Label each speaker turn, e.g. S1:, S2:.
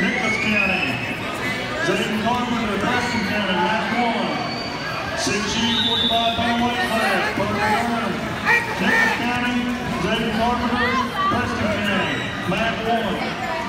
S1: Nicholas County. Zane Carpenter, Preston County, lap one. 6G45 by Whitehead, class, purple one. Nicholas County, Zane Carpenter, Preston County, lap one.